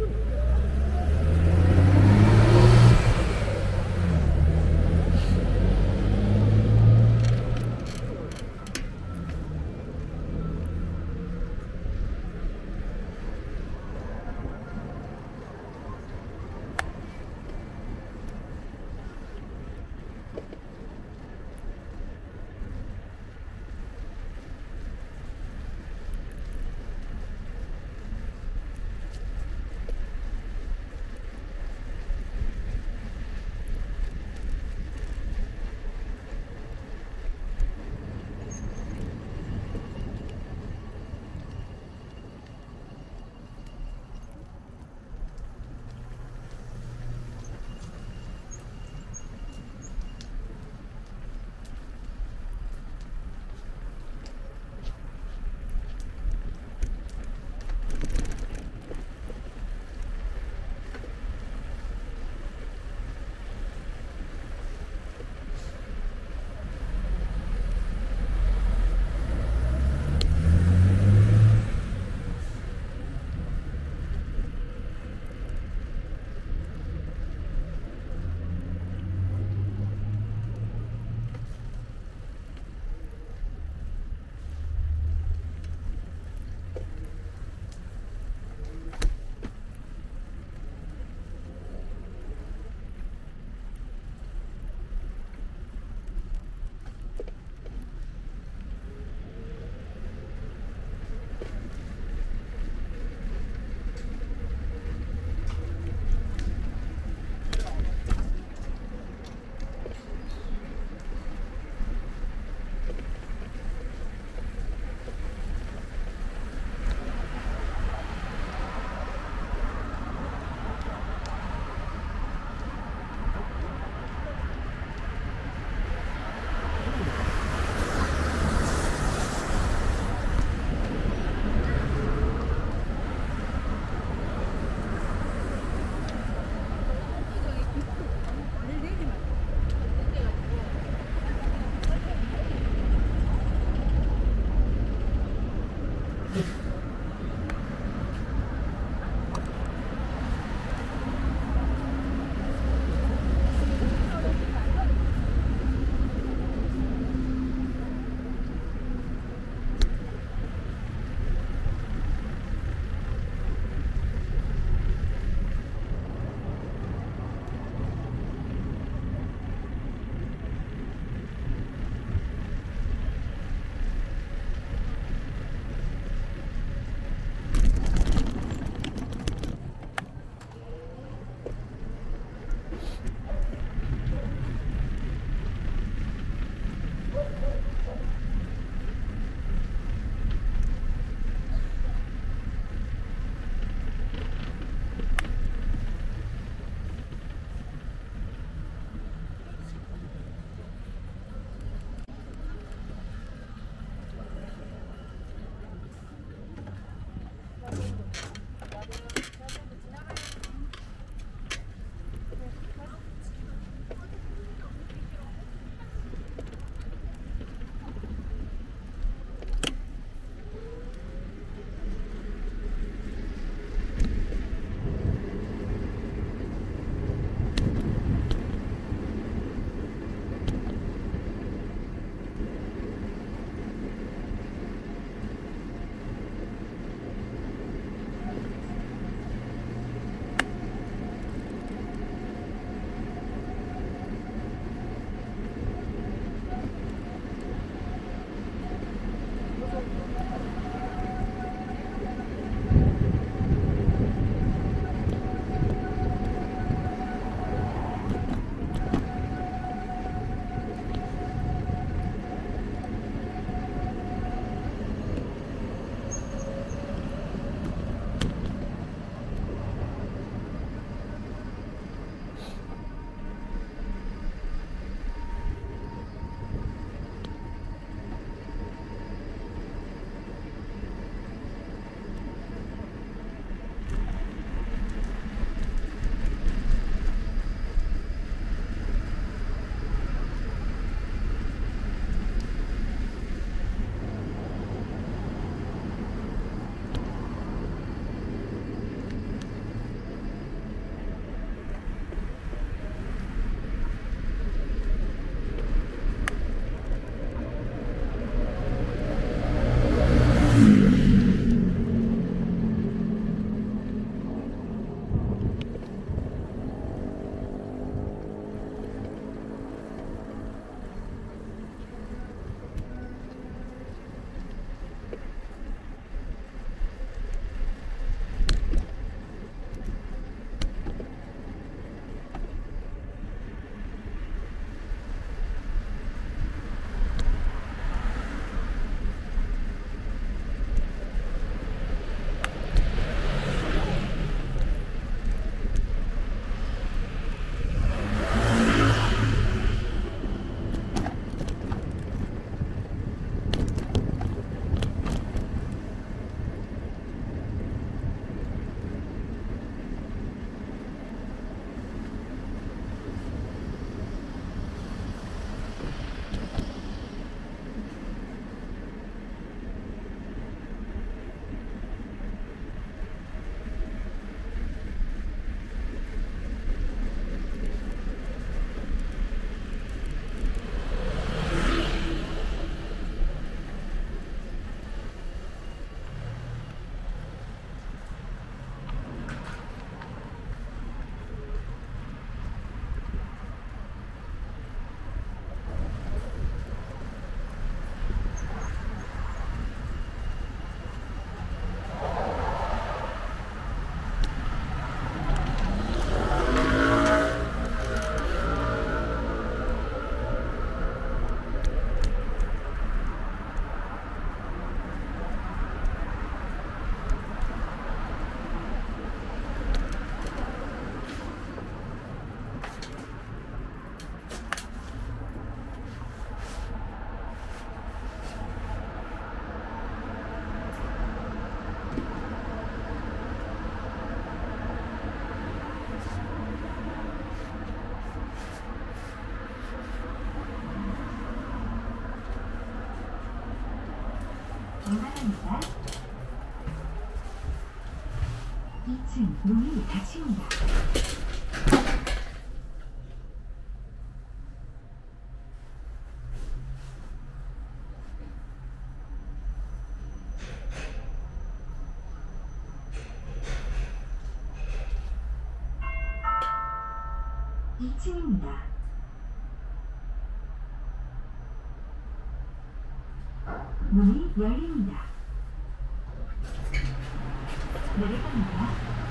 Thank you. 2층 문이 닫힙니다. 이층입니다 문이 열립니다. 내려갑니다.